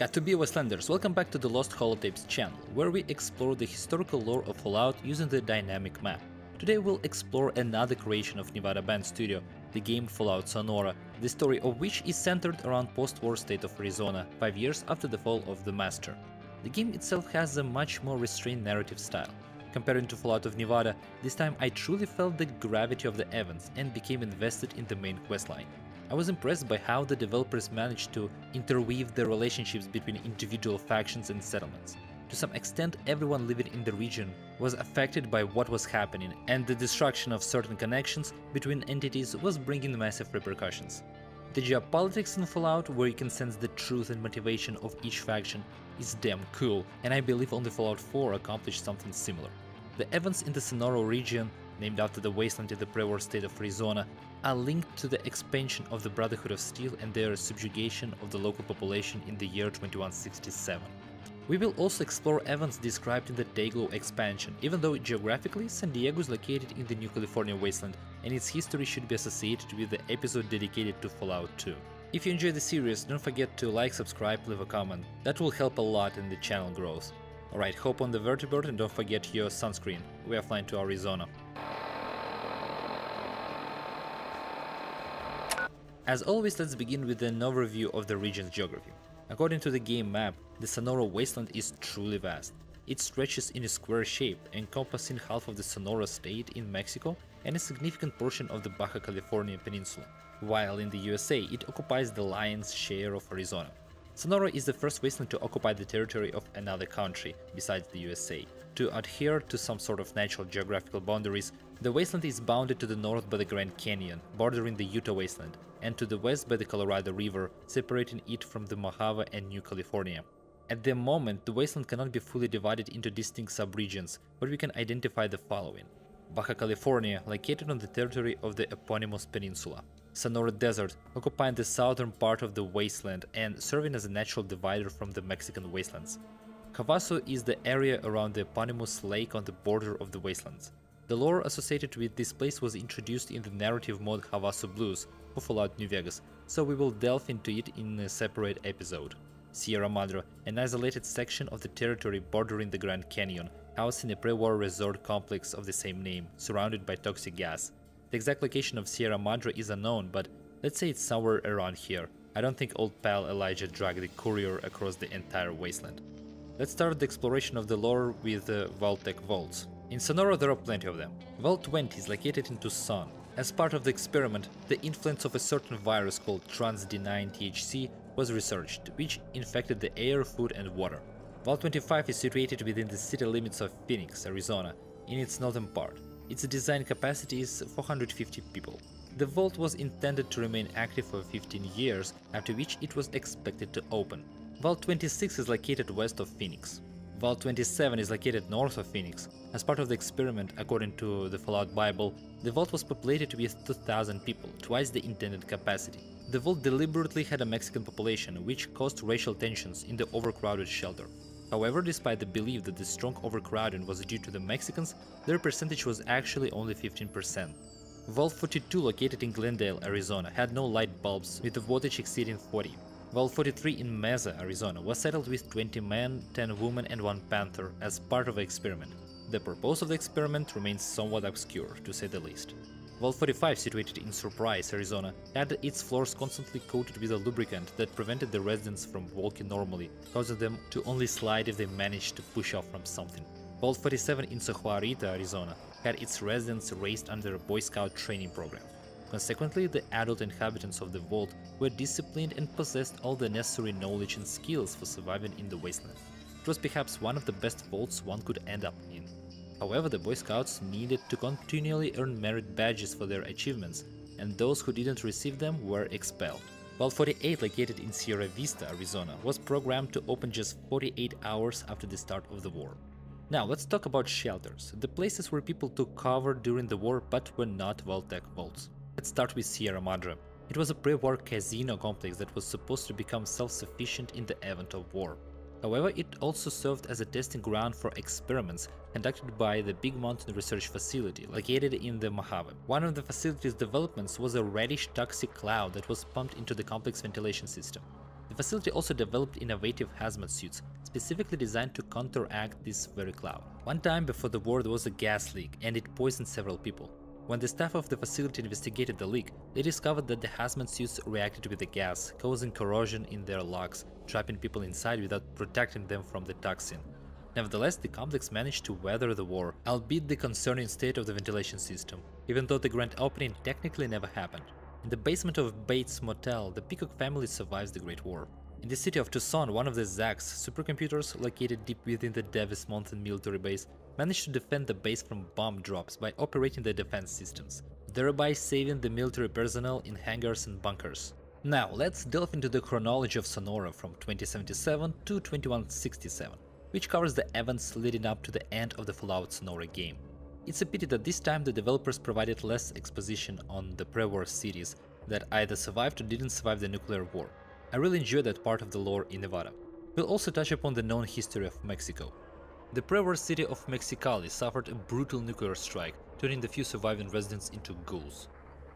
Got2b Wastelanders, welcome back to the Lost Holotapes channel, where we explore the historical lore of Fallout using the dynamic map. Today we'll explore another creation of Nevada Band Studio, the game Fallout Sonora, the story of which is centered around post-war state of Arizona, 5 years after the fall of the Master. The game itself has a much more restrained narrative style. Comparing to Fallout of Nevada, this time I truly felt the gravity of the events and became invested in the main questline. I was impressed by how the developers managed to interweave the relationships between individual factions and settlements. To some extent, everyone living in the region was affected by what was happening, and the destruction of certain connections between entities was bringing massive repercussions. The geopolitics in Fallout, where you can sense the truth and motivation of each faction, is damn cool, and I believe only Fallout 4 accomplished something similar. The events in the Sonora region, named after the wasteland in the pre-war state of Arizona, are linked to the expansion of the Brotherhood of Steel and their subjugation of the local population in the year 2167. We will also explore events described in the Dayglow expansion, even though geographically San Diego is located in the New California wasteland and its history should be associated with the episode dedicated to Fallout 2. If you enjoy the series, don't forget to like, subscribe, leave a comment, that will help a lot in the channel growth. Alright, hop on the vertibird and don't forget your sunscreen, we are flying to Arizona. As always, let's begin with an overview of the region's geography. According to the game map, the Sonora wasteland is truly vast. It stretches in a square shape, encompassing half of the Sonora state in Mexico and a significant portion of the Baja California peninsula, while in the USA it occupies the lion's share of Arizona. Sonora is the first wasteland to occupy the territory of another country, besides the USA. To adhere to some sort of natural geographical boundaries, the wasteland is bounded to the north by the Grand Canyon, bordering the Utah wasteland, and to the west by the Colorado River, separating it from the Mojave and New California. At the moment, the wasteland cannot be fully divided into distinct subregions, but we can identify the following. Baja California, located on the territory of the eponymous peninsula. Sonora Desert, occupying the southern part of the wasteland and serving as a natural divider from the Mexican wastelands. Havasu is the area around the eponymous lake on the border of the wastelands. The lore associated with this place was introduced in the narrative mod Havasu Blues for Fallout New Vegas, so we will delve into it in a separate episode. Sierra Madre, an isolated section of the territory bordering the Grand Canyon, housing a pre-war resort complex of the same name, surrounded by toxic gas. The exact location of Sierra Madre is unknown, but let's say it's somewhere around here. I don't think old pal Elijah dragged the courier across the entire wasteland. Let's start the exploration of the lore with uh, the Vault-Tec vaults. In Sonora there are plenty of them. Vault 20 is located in Tucson. As part of the experiment, the influence of a certain virus called Trans-D9-THC was researched, which infected the air, food and water. Vault 25 is situated within the city limits of Phoenix, Arizona, in its northern part. Its design capacity is 450 people. The vault was intended to remain active for 15 years, after which it was expected to open. Vault 26 is located west of Phoenix. Vault 27 is located north of Phoenix. As part of the experiment, according to the Fallout Bible, the vault was populated with 2,000 people, twice the intended capacity. The vault deliberately had a Mexican population, which caused racial tensions in the overcrowded shelter. However, despite the belief that the strong overcrowding was due to the Mexicans, their percentage was actually only 15%. Vault 42 located in Glendale, Arizona had no light bulbs with a voltage exceeding 40. Vault 43 in Mesa, Arizona was settled with 20 men, 10 women and 1 panther as part of the experiment. The purpose of the experiment remains somewhat obscure, to say the least. Vault 45, situated in Surprise, Arizona, had its floors constantly coated with a lubricant that prevented the residents from walking normally, causing them to only slide if they managed to push off from something. Vault 47 in Sahuarita, Arizona, had its residents raised under a Boy Scout training program. Consequently, the adult inhabitants of the vault were disciplined and possessed all the necessary knowledge and skills for surviving in the wasteland. It was perhaps one of the best vaults one could end up. However, the Boy Scouts needed to continually earn merit badges for their achievements, and those who didn't receive them were expelled. Vault 48, located in Sierra Vista, Arizona, was programmed to open just 48 hours after the start of the war. Now let's talk about shelters, the places where people took cover during the war but were not Vault-Tec vaults. Let's start with Sierra Madre. It was a pre-war casino complex that was supposed to become self-sufficient in the event of war. However, it also served as a testing ground for experiments conducted by the Big Mountain Research Facility, located in the Mojave. One of the facility's developments was a reddish toxic cloud that was pumped into the complex ventilation system. The facility also developed innovative hazmat suits, specifically designed to counteract this very cloud. One time before the war there was a gas leak and it poisoned several people. When the staff of the facility investigated the leak, they discovered that the hazmat suits reacted with the gas, causing corrosion in their locks, trapping people inside without protecting them from the toxin. Nevertheless, the complex managed to weather the war, albeit the concerning state of the ventilation system, even though the grand opening technically never happened. In the basement of Bates Motel, the Peacock family survives the Great War. In the city of Tucson, one of the ZAX supercomputers, located deep within the Davis Mountain military base, managed to defend the base from bomb drops by operating the defense systems, thereby saving the military personnel in hangars and bunkers. Now, let's delve into the chronology of Sonora from 2077 to 2167, which covers the events leading up to the end of the Fallout Sonora game. It's a pity that this time the developers provided less exposition on the pre-war cities that either survived or didn't survive the nuclear war. I really enjoy that part of the lore in Nevada. We'll also touch upon the known history of Mexico, the pre-war city of Mexicali suffered a brutal nuclear strike, turning the few surviving residents into ghouls.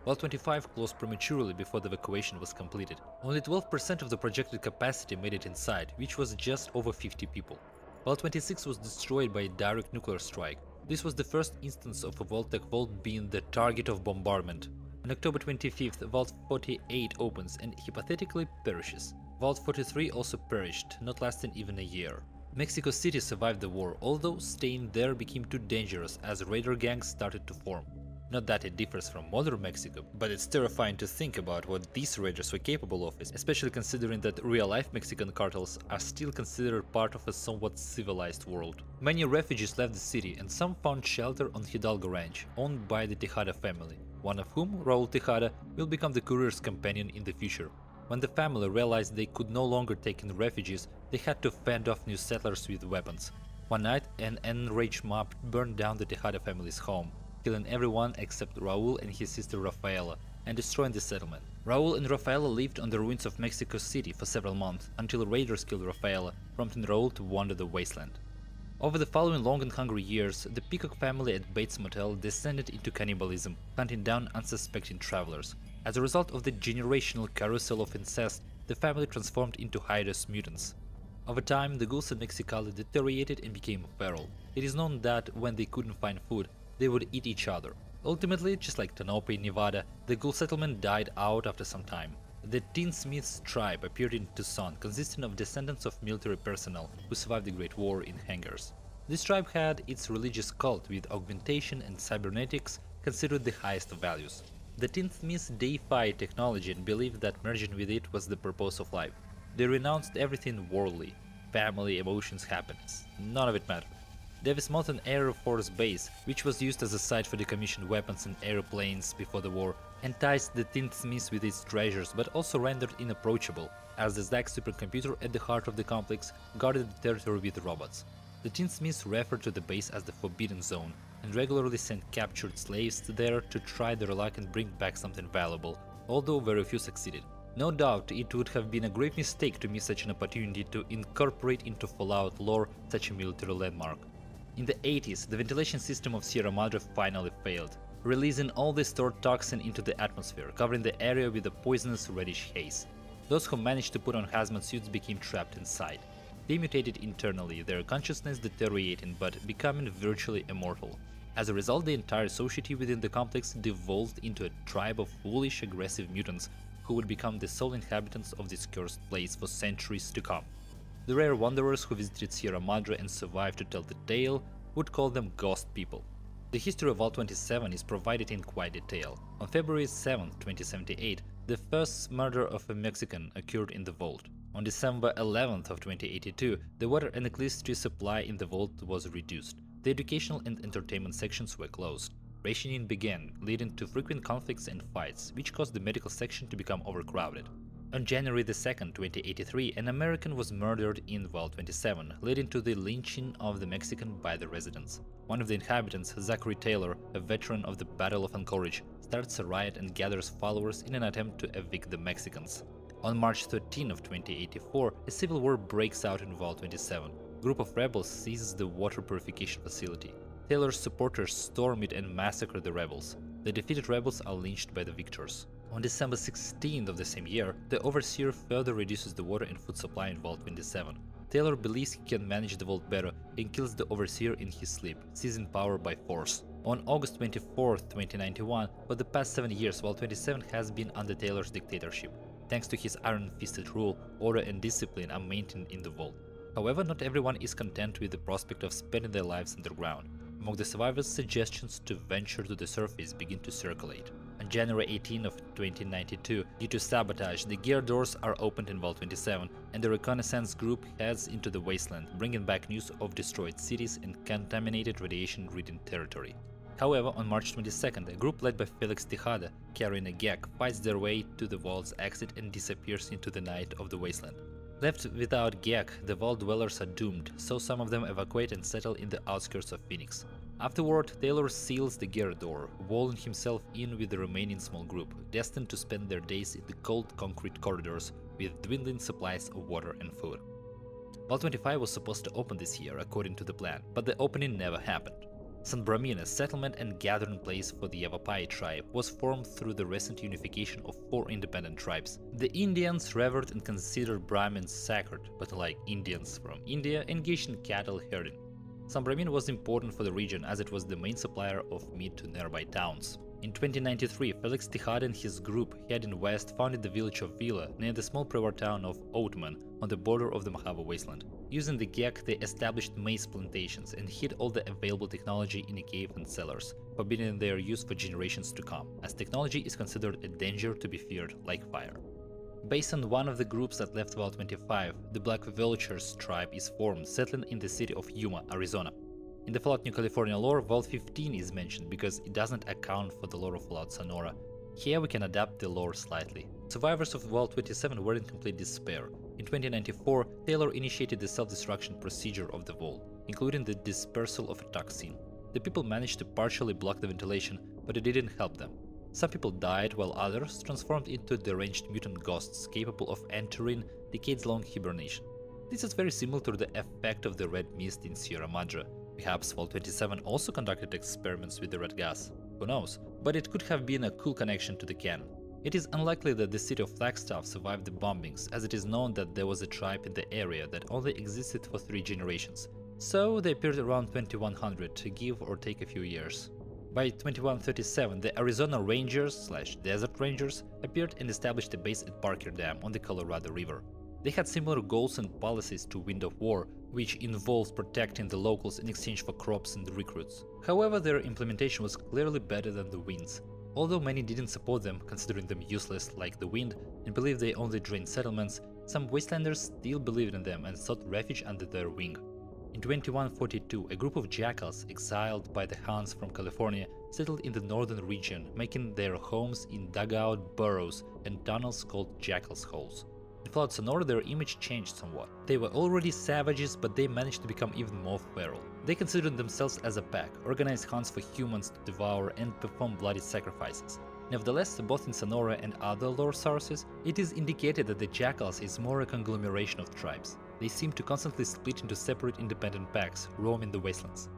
Vault 25 closed prematurely before the evacuation was completed, only 12% of the projected capacity made it inside, which was just over 50 people. Vault 26 was destroyed by a direct nuclear strike, this was the first instance of a Vault-Tec vault being the target of bombardment. On October 25th, Vault 48 opens and hypothetically perishes. Vault 43 also perished, not lasting even a year. Mexico City survived the war, although staying there became too dangerous as raider gangs started to form. Not that it differs from modern Mexico, but it's terrifying to think about what these raiders were capable of, especially considering that real-life Mexican cartels are still considered part of a somewhat civilized world. Many refugees left the city and some found shelter on Hidalgo Ranch, owned by the Tejada family, one of whom, Raul Tejada, will become the courier's companion in the future. When the family realized they could no longer take in refugees, they had to fend off new settlers with weapons. One night, an enraged mob burned down the Tejada family's home, killing everyone except Raul and his sister Rafaela, and destroying the settlement. Raul and Rafaela lived on the ruins of Mexico City for several months, until raiders killed Rafaela, prompting Raul to wander the wasteland. Over the following long and hungry years, the Peacock family at Bates Motel descended into cannibalism, hunting down unsuspecting travelers, as a result of the generational carousel of incest, the family transformed into hideous mutants. Over time, the ghouls in Mexicali deteriorated and became feral. It is known that when they couldn't find food, they would eat each other. Ultimately, just like Tonopah in Nevada, the ghoul settlement died out after some time. The Tinsmiths tribe appeared in Tucson, consisting of descendants of military personnel who survived the Great War in hangars. This tribe had its religious cult with augmentation and cybernetics considered the highest of values. The Tinsmiths deified technology and believed that merging with it was the purpose of life. They renounced everything worldly family, emotions, happiness. None of it mattered. Davis Mountain Air Force Base, which was used as a site for decommissioned weapons and airplanes before the war, enticed the Tinsmiths with its treasures but also rendered inapproachable, as the ZAX supercomputer at the heart of the complex guarded the territory with robots. The Tinsmiths referred to the base as the Forbidden Zone, and regularly sent captured slaves there to try their luck and bring back something valuable, although very few succeeded. No doubt it would have been a great mistake to miss such an opportunity to incorporate into Fallout lore such a military landmark. In the 80s, the ventilation system of Sierra Madre finally failed, releasing all the stored toxin into the atmosphere, covering the area with a poisonous reddish haze. Those who managed to put on hazmat suits became trapped inside. They mutated internally, their consciousness deteriorating but becoming virtually immortal. As a result, the entire society within the complex devolved into a tribe of foolish, aggressive mutants who would become the sole inhabitants of this cursed place for centuries to come. The rare wanderers who visited Sierra Madre and survived to tell the tale would call them ghost people. The history of Vault 27 is provided in quite detail. On February 7, 2078, the first murder of a Mexican occurred in the vault. On December 11th of 2082, the water and electricity supply in the vault was reduced the educational and entertainment sections were closed. Rationing began, leading to frequent conflicts and fights, which caused the medical section to become overcrowded. On January 2, 2083, an American was murdered in Vault 27, leading to the lynching of the Mexican by the residents. One of the inhabitants, Zachary Taylor, a veteran of the Battle of Anchorage, starts a riot and gathers followers in an attempt to evict the Mexicans. On March 13 of 2084, a civil war breaks out in Vault 27 A group of rebels seizes the water purification facility. Taylor's supporters storm it and massacre the rebels. The defeated rebels are lynched by the victors. On December 16th of the same year, the Overseer further reduces the water and food supply in Vault 27. Taylor believes he can manage the vault better and kills the Overseer in his sleep, seizing power by force. On August 24, 2091, for the past 7 years, Vault 27 has been under Taylor's dictatorship. Thanks to his iron-fisted rule, order and discipline are maintained in the vault. However, not everyone is content with the prospect of spending their lives underground. Among the survivors, suggestions to venture to the surface begin to circulate. January 18 of 2092, due to sabotage, the gear doors are opened in Vault 27, and the reconnaissance group heads into the wasteland, bringing back news of destroyed cities and contaminated radiation-ridden territory. However, on March 22nd, a group led by Felix Tejada, carrying a GECK, fights their way to the vault's exit and disappears into the night of the wasteland. Left without GECK, the vault dwellers are doomed, so some of them evacuate and settle in the outskirts of Phoenix. Afterward, Taylor seals the gear door, walling himself in with the remaining small group, destined to spend their days in the cold concrete corridors with dwindling supplies of water and food. Vault 25 was supposed to open this year according to the plan, but the opening never happened. San Brahmin, a settlement and gathering place for the Yavapai tribe, was formed through the recent unification of four independent tribes. The Indians revered and considered Brahmins sacred, but like Indians from India, engaged in cattle herding. San Brahmin was important for the region as it was the main supplier of meat to nearby towns. In 2093, Felix Tejada and his group, heading west, founded the village of Villa near the small pre-war town of Oatman on the border of the Mojave Wasteland. Using the GECK, they established maize plantations and hid all the available technology in a cave and cellars, forbidding their use for generations to come, as technology is considered a danger to be feared like fire. Based on one of the groups that left Vault 25, the Black Vultures tribe is formed, settling in the city of Yuma, Arizona. In the Fallout New California lore, Vault 15 is mentioned because it doesn't account for the lore of Fallout Sonora. Here we can adapt the lore slightly. Survivors of Vault 27 were in complete despair. In 2094, Taylor initiated the self-destruction procedure of the vault, including the dispersal of a toxin. The people managed to partially block the ventilation, but it didn't help them. Some people died while others transformed into deranged mutant ghosts capable of entering decades-long hibernation. This is very similar to the effect of the red mist in Sierra Madre, Perhaps Vault 27 also conducted experiments with the red gas, who knows, but it could have been a cool connection to the can. It is unlikely that the city of Flagstaff survived the bombings, as it is known that there was a tribe in the area that only existed for three generations, so they appeared around 2100 to give or take a few years. By 2137, the Arizona Rangers slash Desert Rangers appeared and established a base at Parker Dam on the Colorado River. They had similar goals and policies to Wind of War, which involved protecting the locals in exchange for crops and recruits. However, their implementation was clearly better than the Wind's. Although many didn't support them, considering them useless like the Wind, and believed they only drained settlements, some Wastelanders still believed in them and sought refuge under their wing. In 2142, a group of jackals exiled by the Huns from California settled in the northern region, making their homes in dugout burrows and tunnels called Jackal's Holes. In Fallout Sonora their image changed somewhat. They were already savages, but they managed to become even more feral. They considered themselves as a pack, organized hunts for humans to devour and perform bloody sacrifices. Nevertheless, both in Sonora and other lore sources, it is indicated that the Jackals is more a conglomeration of tribes. They seem to constantly split into separate independent packs, roaming the wastelands.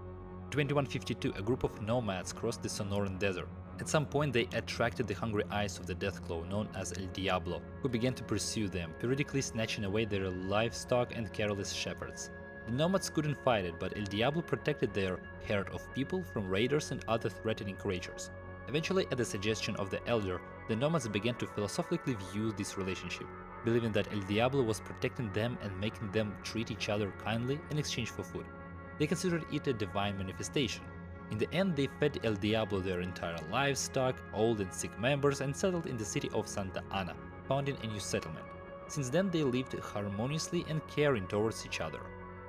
2152, a group of nomads crossed the Sonoran Desert. At some point they attracted the hungry eyes of the Deathclaw known as El Diablo, who began to pursue them, periodically snatching away their livestock and careless shepherds. The nomads couldn't fight it, but El Diablo protected their herd of people from raiders and other threatening creatures. Eventually, at the suggestion of the Elder, the nomads began to philosophically view this relationship, believing that El Diablo was protecting them and making them treat each other kindly in exchange for food. They considered it a divine manifestation, in the end, they fed El Diablo their entire livestock, old and sick members, and settled in the city of Santa Ana, founding a new settlement. Since then, they lived harmoniously and caring towards each other.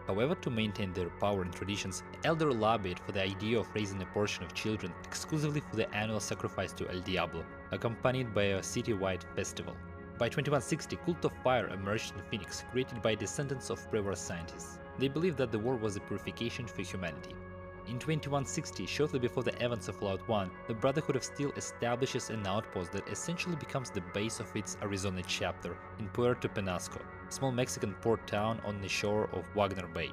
However, to maintain their power and traditions, Elder lobbied for the idea of raising a portion of children exclusively for the annual sacrifice to El Diablo, accompanied by a city-wide festival. By 2160, Cult of Fire emerged in Phoenix, created by descendants of pre-war scientists. They believed that the war was a purification for humanity, in 2160, shortly before the events of Fallout 1, the Brotherhood of Steel establishes an outpost that essentially becomes the base of its Arizona chapter in Puerto Penasco, a small Mexican port town on the shore of Wagner Bay.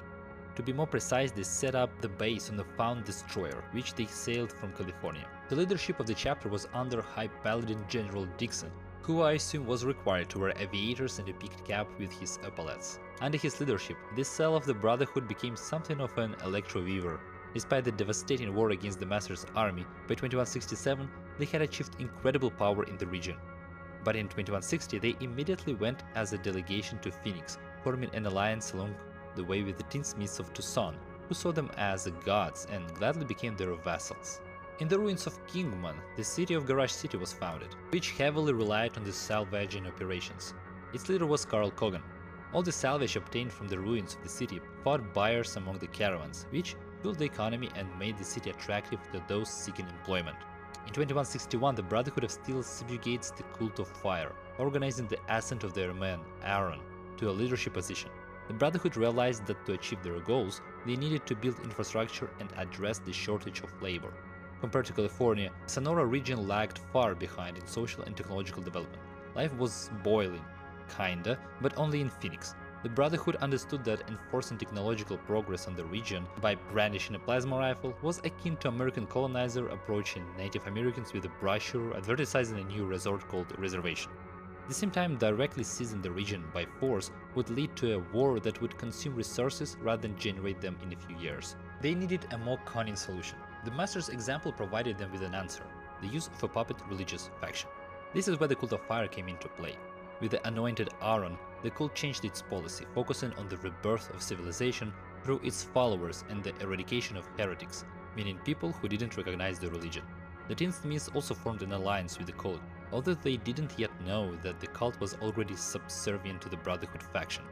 To be more precise, they set up the base on the Found Destroyer, which they sailed from California. The leadership of the chapter was under High Paladin General Dixon, who I assume was required to wear aviators and a peaked cap with his epaulets. Under his leadership, this cell of the Brotherhood became something of an electro-weaver. Despite the devastating war against the Master's army, by 2167 they had achieved incredible power in the region. But in 2160 they immediately went as a delegation to Phoenix, forming an alliance along the way with the tinsmiths of Tucson, who saw them as gods and gladly became their vassals. In the ruins of Kingman, the city of Garage City was founded, which heavily relied on the salvaging operations. Its leader was Carl Kogan. All the salvage obtained from the ruins of the city fought buyers among the caravans, which fueled the economy and made the city attractive to those seeking employment. In 2161, the Brotherhood of Steel subjugates the cult of fire, organizing the ascent of their man, Aaron, to a leadership position. The Brotherhood realized that to achieve their goals, they needed to build infrastructure and address the shortage of labor. Compared to California, Sonora region lagged far behind in social and technological development. Life was boiling, kinda, but only in Phoenix. The Brotherhood understood that enforcing technological progress on the region by brandishing a plasma rifle was akin to American colonizer approaching Native Americans with a brochure advertising a new resort called Reservation. At the same time, directly seizing the region by force would lead to a war that would consume resources rather than generate them in a few years. They needed a more cunning solution. The Master's example provided them with an answer the use of a puppet religious faction. This is where the cult of fire came into play. With the anointed Aaron, the cult changed its policy, focusing on the rebirth of civilization through its followers and the eradication of heretics, meaning people who didn't recognize the religion. The Tinsmiths also formed an alliance with the cult, although they didn't yet know that the cult was already subservient to the Brotherhood faction.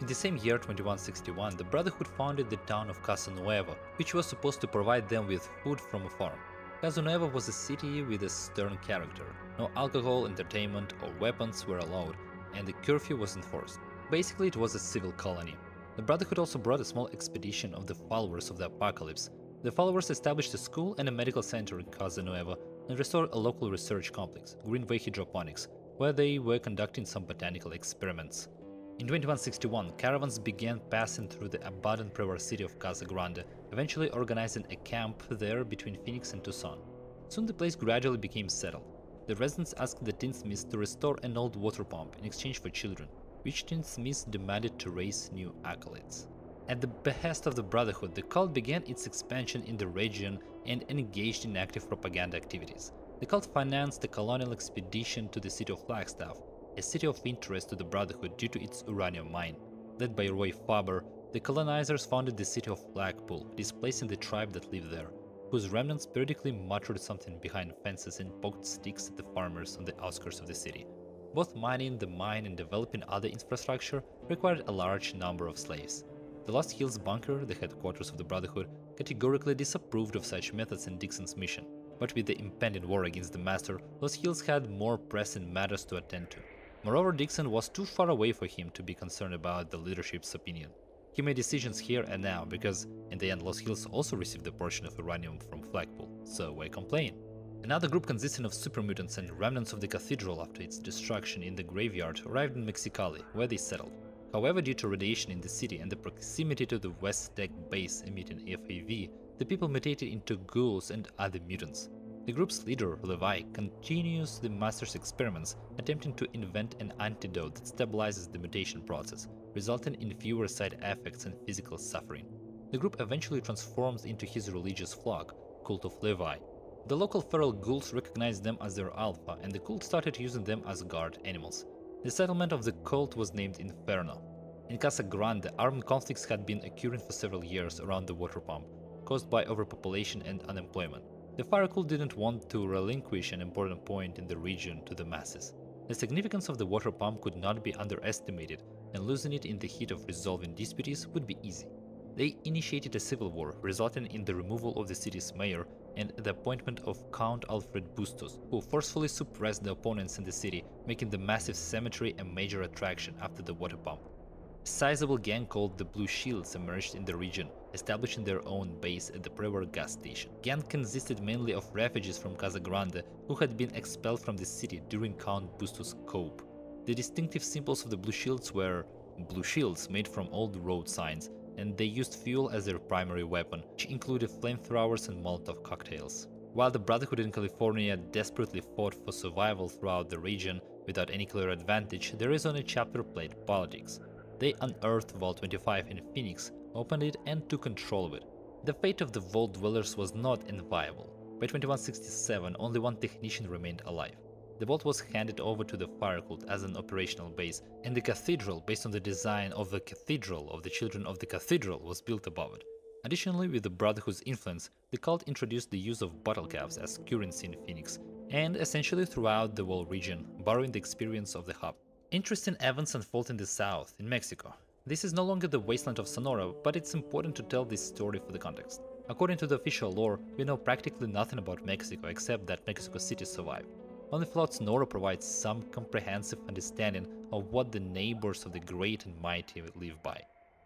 In the same year 2161, the Brotherhood founded the town of Casanueva, which was supposed to provide them with food from a farm. Casanueva was a city with a stern character. No alcohol, entertainment, or weapons were allowed, and the curfew was enforced. Basically, it was a civil colony. The Brotherhood also brought a small expedition of the followers of the Apocalypse. The followers established a school and a medical center in Casanueva and restored a local research complex, Greenway Hydroponics, where they were conducting some botanical experiments. In 2161, caravans began passing through the abundant pre-war city of Casa Grande, eventually organizing a camp there between Phoenix and Tucson. Soon the place gradually became settled. The residents asked the tinsmiths to restore an old water pump in exchange for children, which tinsmiths demanded to raise new acolytes. At the behest of the Brotherhood, the cult began its expansion in the region and engaged in active propaganda activities. The cult financed a colonial expedition to the city of Flagstaff, a city of interest to the Brotherhood due to its uranium mine. Led by Roy Faber, the colonizers founded the city of Flagpole, displacing the tribe that lived there, whose remnants periodically muttered something behind fences and poked sticks at the farmers on the outskirts of the city. Both mining the mine and developing other infrastructure required a large number of slaves. The Lost Hills bunker, the headquarters of the Brotherhood, categorically disapproved of such methods in Dixon's mission, but with the impending war against the Master, Lost Hills had more pressing matters to attend to. Moreover, Dixon was too far away for him to be concerned about the leadership's opinion. He made decisions here and now because, in the end, Lost Hills also received a portion of uranium from Flagpole, so why complain? Another group consisting of super mutants and remnants of the cathedral after its destruction in the graveyard arrived in Mexicali, where they settled. However, due to radiation in the city and the proximity to the West-Tek base emitting FEV, the people mutated into ghouls and other mutants. The group's leader, Levi, continues the Master's experiments, attempting to invent an antidote that stabilizes the mutation process, resulting in fewer side effects and physical suffering. The group eventually transforms into his religious flock, Cult of Levi. The local feral ghouls recognize them as their alpha, and the cult started using them as guard animals. The settlement of the cult was named Inferno. In Casa Grande, armed conflicts had been occurring for several years around the water pump, caused by overpopulation and unemployment. The Fire Cult didn't want to relinquish an important point in the region to the masses. The significance of the water pump could not be underestimated, and losing it in the heat of resolving disputes would be easy. They initiated a civil war, resulting in the removal of the city's mayor and the appointment of Count Alfred Bustos, who forcefully suppressed the opponents in the city, making the massive cemetery a major attraction after the water pump. A sizable gang called the Blue Shields emerged in the region, establishing their own base at the Prewar gas station. Gang consisted mainly of refugees from Casa Grande who had been expelled from the city during Count Bustos' coup. The distinctive symbols of the Blue Shields were blue shields made from old road signs, and they used fuel as their primary weapon, which included flamethrowers and Molotov cocktails. While the Brotherhood in California desperately fought for survival throughout the region without any clear advantage, there is only chapter played politics. They unearthed Vault 25 in Phoenix, opened it and took control of it. The fate of the Vault Dwellers was not enviable. By 2167, only one technician remained alive. The vault was handed over to the Fire Cult as an operational base, and the cathedral, based on the design of the Cathedral of the Children of the Cathedral, was built above it. Additionally, with the Brotherhood's influence, the cult introduced the use of bottle caps as currency in Phoenix, and essentially throughout the whole region, borrowing the experience of the hub. Interesting events unfold in the south, in Mexico. This is no longer the wasteland of Sonora, but it's important to tell this story for the context. According to the official lore, we know practically nothing about Mexico except that Mexico City survived. Only Fallout Sonora provides some comprehensive understanding of what the neighbors of the great and mighty live by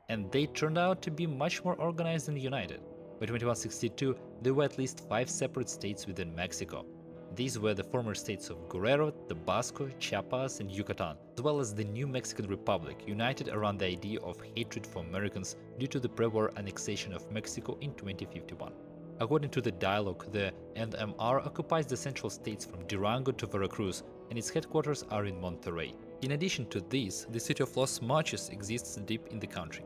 and they turned out to be much more organized and united. By 2162, there were at least five separate states within Mexico. These were the former states of Guerrero, Tabasco, Chiapas, and Yucatan, as well as the new Mexican Republic, united around the idea of hatred for Americans due to the pre-war annexation of Mexico in 2051. According to the dialogue, the NMR occupies the central states from Durango to Veracruz, and its headquarters are in Monterrey. In addition to this, the city of Los Mochis exists deep in the country.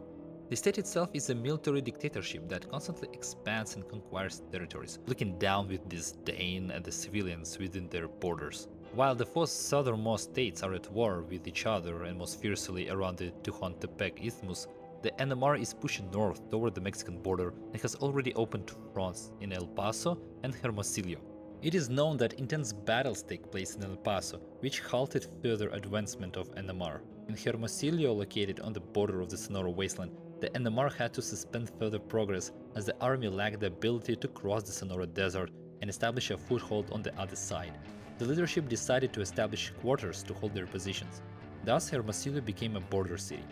The state itself is a military dictatorship that constantly expands and conquers territories, looking down with disdain at the civilians within their borders. While the four southernmost states are at war with each other and most fiercely around the Tehuantepec Isthmus, the NMR is pushing north toward the Mexican border and has already opened fronts in El Paso and Hermosillo. It is known that intense battles take place in El Paso, which halted further advancement of NMR. In Hermosillo, located on the border of the Sonora wasteland, the NMR had to suspend further progress as the army lacked the ability to cross the Sonora Desert and establish a foothold on the other side. The leadership decided to establish quarters to hold their positions. Thus, Hermosillo became a border city.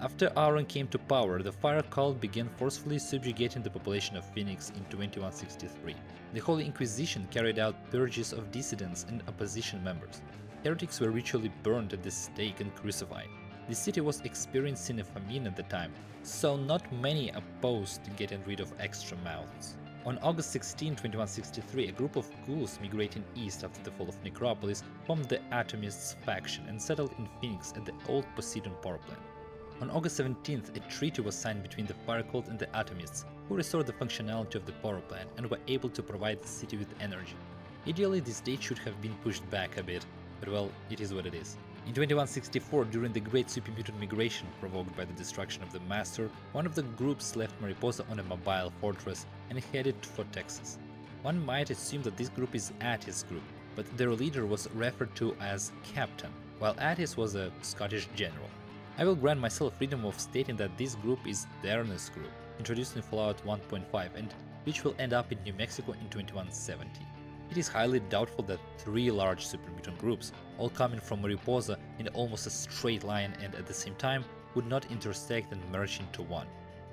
After Aaron came to power, the Fire Cult began forcefully subjugating the population of Phoenix in 2163. The Holy Inquisition carried out purges of dissidents and opposition members. Heretics were ritually burned at the stake and crucified. The city was experiencing a famine at the time, so not many opposed getting rid of extra mouths. On August 16, 2163, a group of ghouls migrating east after the fall of Necropolis formed the Atomists faction and settled in Phoenix at the old Poseidon power plant. On August 17th, a treaty was signed between the Fire Cult and the Atomists, who restored the functionality of the power plant and were able to provide the city with energy. Ideally, this date should have been pushed back a bit, but well, it is what it is. In 2164, during the Great Supermutant Migration provoked by the destruction of the Master, one of the groups left Mariposa on a mobile fortress and headed for Texas. One might assume that this group is Attis group, but their leader was referred to as Captain, while Attis was a Scottish general. I will grant myself freedom of stating that this group is the group, introduced in Fallout 1.5 and which will end up in New Mexico in 2170. It is highly doubtful that three large super mutant groups, all coming from Mariposa in almost a straight line and at the same time, would not intersect and merge into one.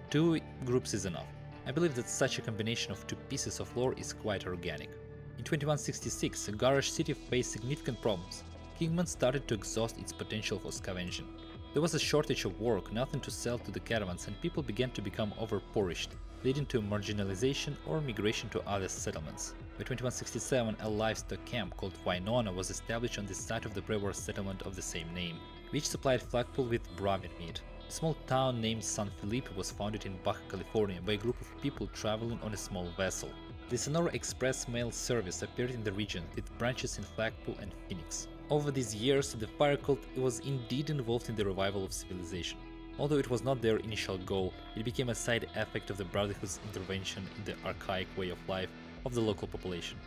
Two groups is enough. I believe that such a combination of two pieces of lore is quite organic. In 2166, Garage City faced significant problems. Kingman started to exhaust its potential for scavenging. There was a shortage of work, nothing to sell to the caravans, and people began to become overpourished, leading to marginalization or migration to other settlements. By 2167, a livestock camp called Winona was established on the site of the pre-war settlement of the same name, which supplied Flagpole with Brahmin meat. A small town named San Felipe was founded in Baja California by a group of people traveling on a small vessel. The Sonora Express mail service appeared in the region with branches in Flagpole and Phoenix. Over these years, the fire cult was indeed involved in the revival of civilization. Although it was not their initial goal, it became a side effect of the Brotherhood's intervention in the archaic way of life of the local population.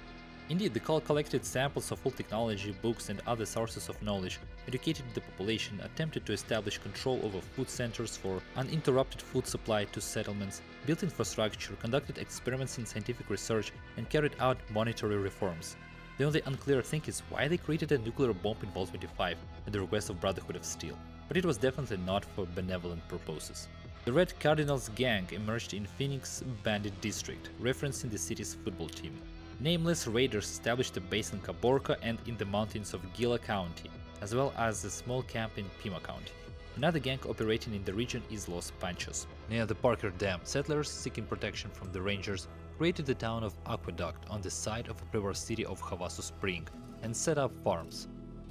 Indeed, the cult collected samples of old technology, books and other sources of knowledge, educated the population, attempted to establish control over food centers for uninterrupted food supply to settlements, built infrastructure, conducted experiments in scientific research, and carried out monetary reforms. The only unclear thing is why they created a nuclear bomb in Vault 25 at the request of Brotherhood of Steel, but it was definitely not for benevolent purposes. The Red Cardinals gang emerged in Phoenix Bandit District, referencing the city's football team. Nameless raiders established a base in Caborca and in the mountains of Gila County, as well as a small camp in Pima County. Another gang operating in the region is Los Panchos. Near the Parker Dam, settlers seeking protection from the Rangers created the town of Aqueduct on the site of the pre-war city of Havasu Spring and set up farms.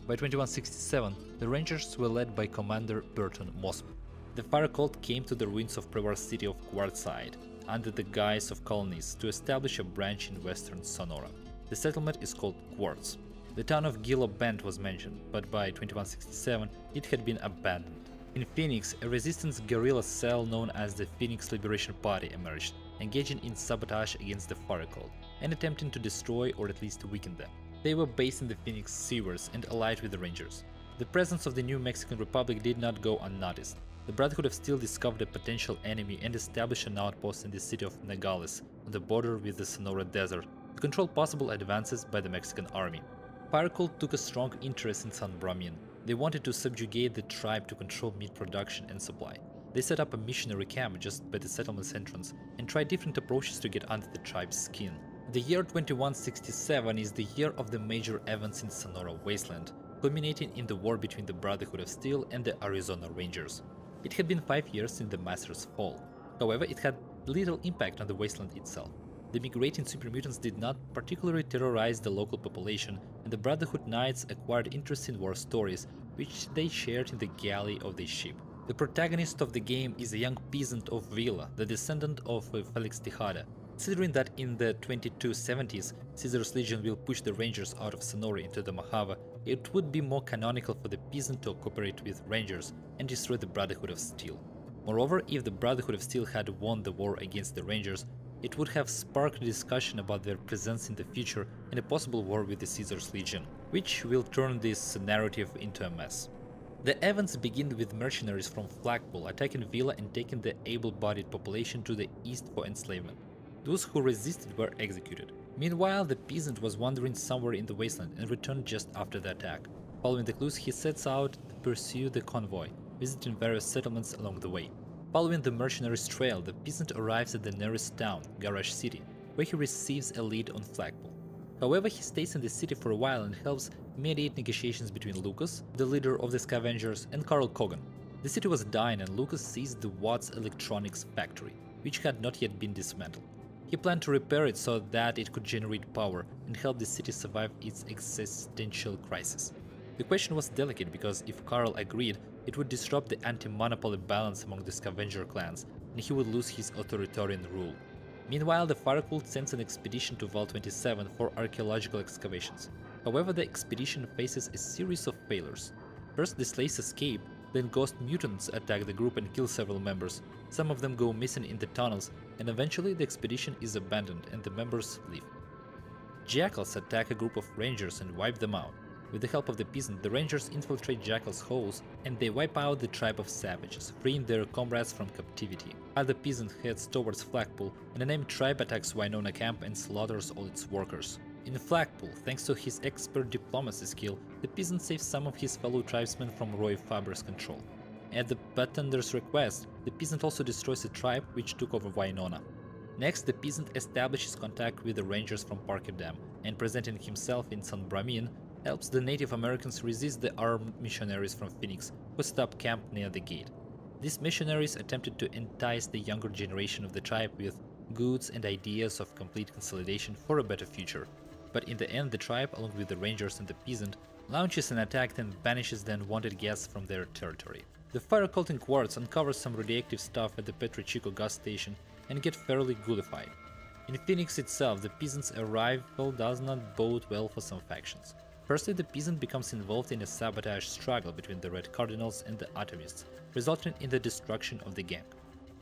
By 2167, the Rangers were led by Commander Burton Mossman. The fire cult came to the ruins of pre-war city of Quartzsite under the guise of colonies to establish a branch in western Sonora. The settlement is called Quartz. The town of Gila Bend was mentioned, but by 2167 it had been abandoned. In Phoenix, a resistance guerrilla cell known as the Phoenix Liberation Party emerged, engaging in sabotage against the Fire Cult and attempting to destroy or at least weaken them. They were based in the Phoenix sewers and allied with the Rangers. The presence of the new Mexican Republic did not go unnoticed. The Brotherhood of Steel discovered a potential enemy and established an outpost in the city of Nogales, on the border with the Sonora Desert, to control possible advances by the Mexican army. Fire Cult took a strong interest in San Brahmin, they wanted to subjugate the tribe to control meat production and supply. They set up a missionary camp just by the settlement's entrance and tried different approaches to get under the tribe's skin. The year 2167 is the year of the major events in Sonora Wasteland, culminating in the war between the Brotherhood of Steel and the Arizona Rangers. It had been five years since the Master's fall. However, it had little impact on the wasteland itself. The migrating super mutants did not particularly terrorize the local population, and the Brotherhood Knights acquired interesting war stories, which they shared in the galley of the ship. The protagonist of the game is a young peasant of Villa, the descendant of uh, Felix Tejada. Considering that in the 2270s, Caesar's Legion will push the Rangers out of Sonora into the Mojave, it would be more canonical for the peasant to cooperate with Rangers and destroy the Brotherhood of Steel. Moreover, if the Brotherhood of Steel had won the war against the Rangers, it would have sparked a discussion about their presence in the future and a possible war with the Caesar's Legion, which will turn this narrative into a mess. The events begin with mercenaries from Flagpole attacking Villa and taking the able-bodied population to the east for enslavement. Those who resisted were executed. Meanwhile, the peasant was wandering somewhere in the wasteland and returned just after the attack. Following the clues, he sets out to pursue the convoy, visiting various settlements along the way. Following the mercenaries' trail, the peasant arrives at the nearest town, Garage City, where he receives a lead on Flagpole. However, he stays in the city for a while and helps mediate negotiations between Lucas, the leader of the scavengers, and Carl Kogan. The city was dying and Lucas seized the Watts Electronics factory, which had not yet been dismantled. He planned to repair it so that it could generate power and help the city survive its existential crisis. The question was delicate because if Carl agreed, it would disrupt the anti-monopoly balance among the scavenger clans, and he would lose his authoritarian rule. Meanwhile, the Fire Cult sends an expedition to Vault 27 for archaeological excavations. However, the expedition faces a series of failures. First, the slaves escape, then ghost mutants attack the group and kill several members. Some of them go missing in the tunnels, and eventually the expedition is abandoned and the members leave. Jackals attack a group of rangers and wipe them out. With the help of the peasant, the rangers infiltrate Jackal's holes and they wipe out the tribe of savages, freeing their comrades from captivity. Other peasant heads towards Flagpole, and a named tribe attacks Winona camp and slaughters all its workers. In Flagpole, thanks to his expert diplomacy skill, the peasant saves some of his fellow tribesmen from Roy Faber's control. At the Battender's request, the peasant also destroys a tribe which took over Winona. Next, the peasant establishes contact with the rangers from Parker Dam, and presenting himself in San Brahmin, helps the Native Americans resist the armed missionaries from Phoenix who set up camp near the gate. These missionaries attempted to entice the younger generation of the tribe with goods and ideas of complete consolidation for a better future. But in the end, the tribe, along with the rangers and the peasant, launches an attack and banishes the unwanted guests from their territory. The fire cult in Quartz uncovers some radioactive stuff at the Petrochico gas station and get fairly ghoulified. In Phoenix itself, the peasants' arrival does not bode well for some factions. Firstly, the peasant becomes involved in a sabotage struggle between the Red Cardinals and the Atomists, resulting in the destruction of the gang.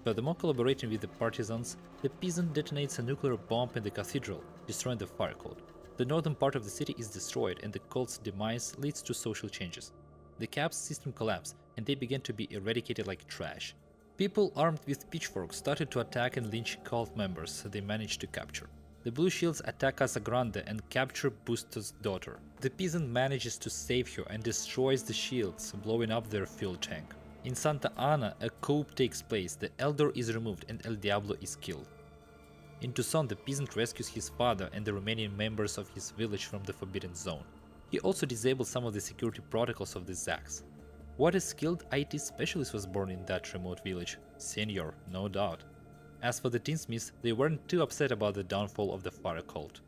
Furthermore, collaborating with the partisans, the peasant detonates a nuclear bomb in the cathedral, destroying the fire cult. The northern part of the city is destroyed and the cult's demise leads to social changes. The caps system collapsed and they began to be eradicated like trash. People armed with pitchforks started to attack and lynch cult members they managed to capture. The Blue Shields attack Casagrande and capture Busto's daughter. The peasant manages to save her and destroys the shields, blowing up their fuel tank. In Santa Ana, a coup takes place, the Elder is removed and El Diablo is killed. In Tucson, the peasant rescues his father and the remaining members of his village from the Forbidden Zone. He also disables some of the security protocols of the Zax. What a skilled IT specialist was born in that remote village. Senior, no doubt. As for the tinsmiths, they weren't too upset about the downfall of the fire cult.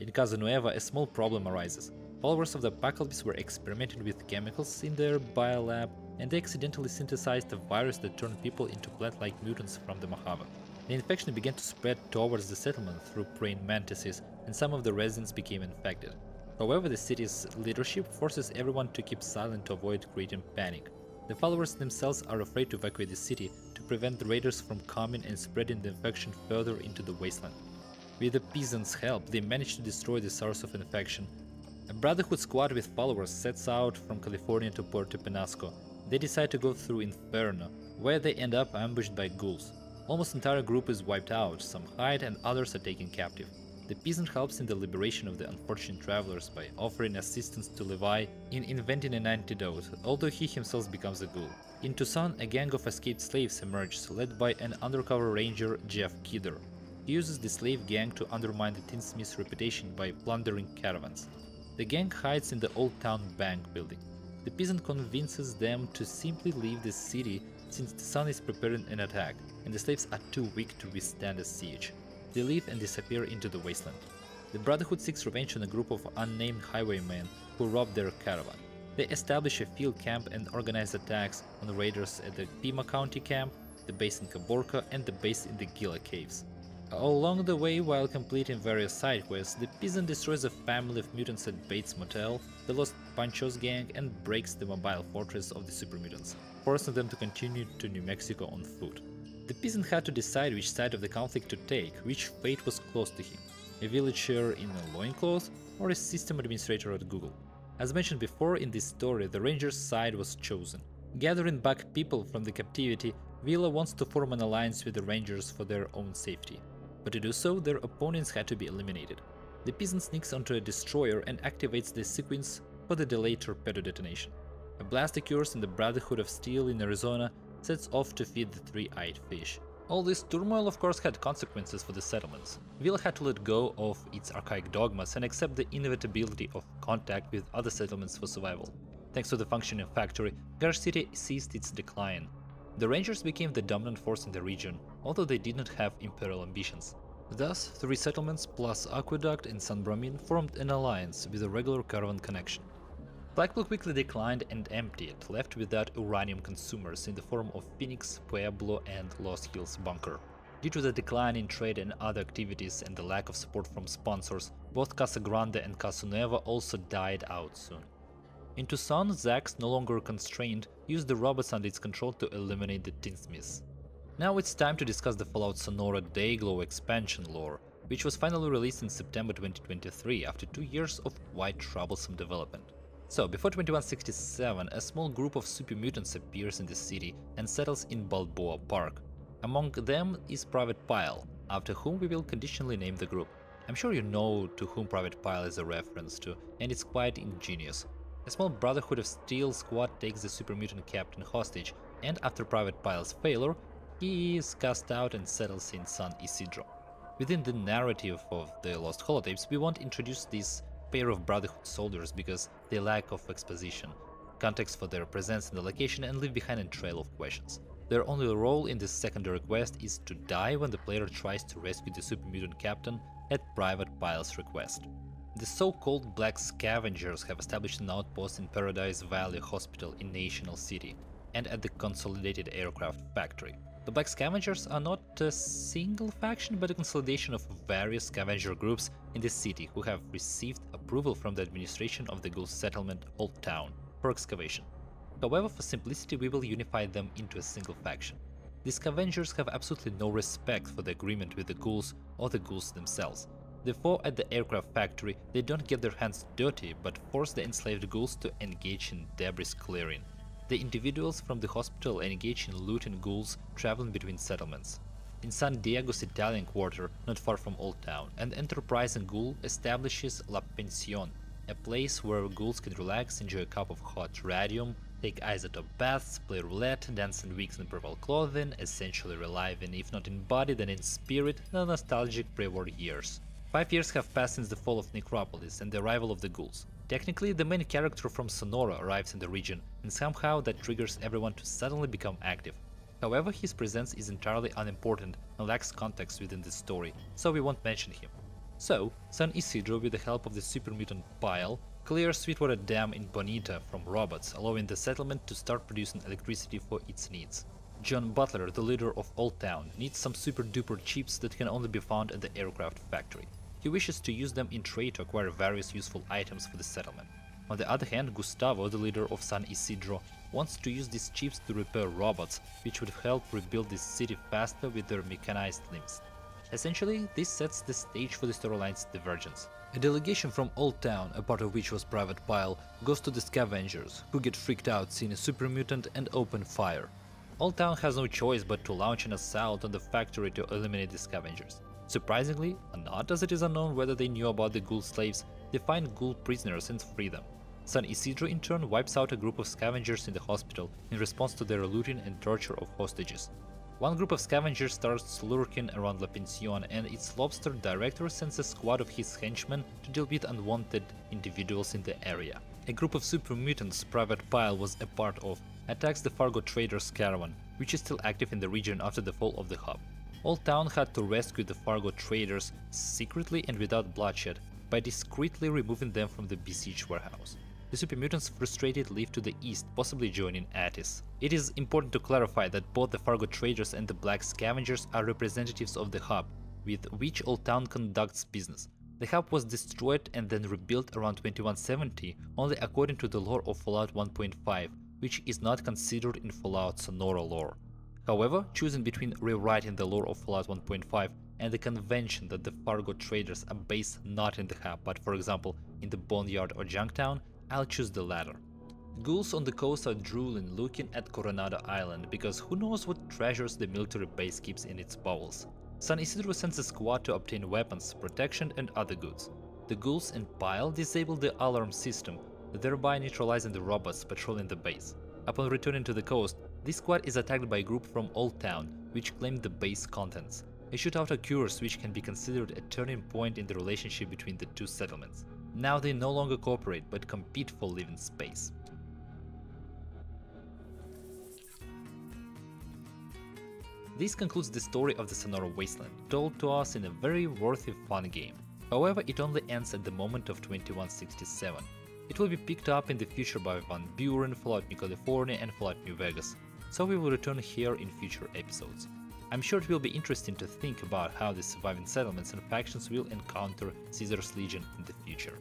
In Casanueva, a small problem arises. Followers of the apocalypse were experimenting with chemicals in their biolab, and they accidentally synthesized a virus that turned people into plant-like mutants from the Mojave. The infection began to spread towards the settlement through praying mantises, and some of the residents became infected. However, the city's leadership forces everyone to keep silent to avoid creating panic. The followers themselves are afraid to evacuate the city to prevent the raiders from coming and spreading the infection further into the wasteland. With the peasants' help, they manage to destroy the source of infection. A Brotherhood squad with followers sets out from California to Puerto Penasco. They decide to go through Inferno, where they end up ambushed by ghouls. Almost entire group is wiped out, some hide and others are taken captive. The peasant helps in the liberation of the unfortunate travelers by offering assistance to Levi in inventing an antidote, although he himself becomes a ghoul. In Tucson, a gang of escaped slaves emerges, led by an undercover ranger, Jeff Kidder. He uses the slave gang to undermine the tinsmith's reputation by plundering caravans. The gang hides in the Old Town Bank building. The peasant convinces them to simply leave the city since the sun is preparing an attack, and the slaves are too weak to withstand a siege. They leave and disappear into the wasteland. The Brotherhood seeks revenge on a group of unnamed highwaymen who robbed their caravan. They establish a field camp and organize attacks on raiders at the Pima County camp, the base in Caborca, and the base in the Gila Caves. Along the way, while completing various side quests, the peasant destroys a family of mutants at Bates Motel, the Lost Panchos gang, and breaks the mobile fortress of the super mutants, forcing them to continue to New Mexico on foot. The peasant had to decide which side of the conflict to take, which fate was close to him a villager in a loincloth or a system administrator at Google. As mentioned before in this story, the Rangers' side was chosen. Gathering back people from the captivity, Villa wants to form an alliance with the Rangers for their own safety but to do so, their opponents had to be eliminated. The peasant sneaks onto a destroyer and activates the sequence for the delayed torpedo detonation. A blast occurs in the Brotherhood of Steel in Arizona sets off to feed the three-eyed fish. All this turmoil of course had consequences for the settlements. Villa had to let go of its archaic dogmas and accept the inevitability of contact with other settlements for survival. Thanks to the functioning factory, Garage City ceased its decline, the Rangers became the dominant force in the region, although they did not have imperial ambitions. Thus, three settlements plus Aqueduct and San Brahmin formed an alliance with a regular caravan connection. Flagpole quickly declined and emptied, left without uranium consumers in the form of Phoenix, Pueblo and Lost Hills Bunker. Due to the decline in trade and other activities and the lack of support from sponsors, both Casa Grande and Casanueva also died out soon. In Tucson, Zax, no longer constrained, used the robots under its control to eliminate the tinsmiths. Now it's time to discuss the Fallout Sonora Dayglow expansion lore, which was finally released in September 2023 after two years of quite troublesome development. So, before 2167, a small group of super mutants appears in the city and settles in Balboa Park. Among them is Private Pile, after whom we will conditionally name the group. I'm sure you know to whom Private Pile is a reference to, and it's quite ingenious. A small Brotherhood of Steel squad takes the super mutant captain hostage, and after Private Pile's failure, he is cast out and settles in San Isidro. Within the narrative of the Lost Holotapes, we won't introduce this pair of Brotherhood soldiers because they lack of exposition, context for their presence in the location and leave behind a trail of questions. Their only role in this secondary quest is to die when the player tries to rescue the super mutant captain at Private Pile's request. The so-called Black Scavengers have established an outpost in Paradise Valley Hospital in National City and at the Consolidated Aircraft Factory. The Black Scavengers are not a single faction but a consolidation of various scavenger groups in the city who have received approval from the administration of the Ghoul settlement Old Town for excavation. However, for simplicity we will unify them into a single faction. The Scavengers have absolutely no respect for the agreement with the Ghouls or the Ghouls themselves, Therefore, at the aircraft factory, they don't get their hands dirty, but force the enslaved ghouls to engage in debris clearing. The individuals from the hospital engage in looting ghouls traveling between settlements. In San Diego's Italian quarter, not far from Old Town, an enterprising ghoul establishes La Pension, a place where ghouls can relax, enjoy a cup of hot radium, take isotope baths, play roulette, dance in wigs in purple clothing, essentially reliving, if not in body then in spirit, the nostalgic pre-war years. Five years have passed since the fall of Necropolis and the arrival of the ghouls. Technically, the main character from Sonora arrives in the region, and somehow that triggers everyone to suddenly become active. However, his presence is entirely unimportant and lacks context within the story, so we won't mention him. So, San Isidro, with the help of the super mutant Pile, clears Sweetwater Dam in Bonita from robots, allowing the settlement to start producing electricity for its needs. John Butler, the leader of Old Town, needs some super duper chips that can only be found at the aircraft factory. He wishes to use them in trade to acquire various useful items for the settlement. On the other hand, Gustavo, the leader of San Isidro, wants to use these chips to repair robots, which would help rebuild this city faster with their mechanized limbs. Essentially, this sets the stage for the storyline's divergence. A delegation from Old Town, a part of which was Private Pile, goes to the Scavengers, who get freaked out seeing a super mutant and open fire. Old Town has no choice but to launch an assault on the factory to eliminate the Scavengers. Surprisingly, not as it is unknown whether they knew about the ghoul slaves, they find ghoul prisoners and free them. San Isidro in turn wipes out a group of scavengers in the hospital in response to their looting and torture of hostages. One group of scavengers starts lurking around La Pension and its lobster director sends a squad of his henchmen to deal with unwanted individuals in the area. A group of super mutants Private Pile was a part of attacks the Fargo traders caravan, which is still active in the region after the fall of the hub. Old Town had to rescue the Fargo traders secretly and without bloodshed by discreetly removing them from the besieged warehouse. The super mutants frustrated leave to the east, possibly joining Attis. It is important to clarify that both the Fargo traders and the Black Scavengers are representatives of the hub, with which Old Town conducts business. The hub was destroyed and then rebuilt around 2170, only according to the lore of Fallout 1.5, which is not considered in Fallout Sonora lore. However, choosing between rewriting the lore of Fallout 1.5 and the convention that the Fargo traders are based not in the hub, but for example in the Boneyard or Junktown, I'll choose the latter. Ghouls on the coast are drooling looking at Coronado Island because who knows what treasures the military base keeps in its bowels. San Isidro sends a squad to obtain weapons, protection and other goods. The ghouls and Pile disable the alarm system, thereby neutralizing the robots patrolling the base. Upon returning to the coast, this squad is attacked by a group from Old Town, which claim the base contents. A shootout occurs which can be considered a turning point in the relationship between the two settlements. Now they no longer cooperate but compete for living space. This concludes the story of the Sonora Wasteland, told to us in a very worthy fun game. However, it only ends at the moment of 2167. It will be picked up in the future by Van Buren, Fallout New California and Fallout New Vegas, so we will return here in future episodes. I'm sure it will be interesting to think about how the surviving settlements and factions will encounter Caesar's Legion in the future.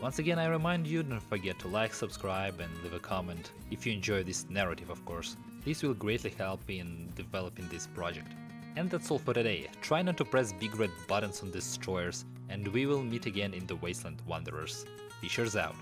Once again I remind you, don't forget to like, subscribe and leave a comment, if you enjoy this narrative of course. This will greatly help in developing this project. And that's all for today, try not to press big red buttons on destroyers, and we will meet again in the Wasteland Wanderers. Fishers out!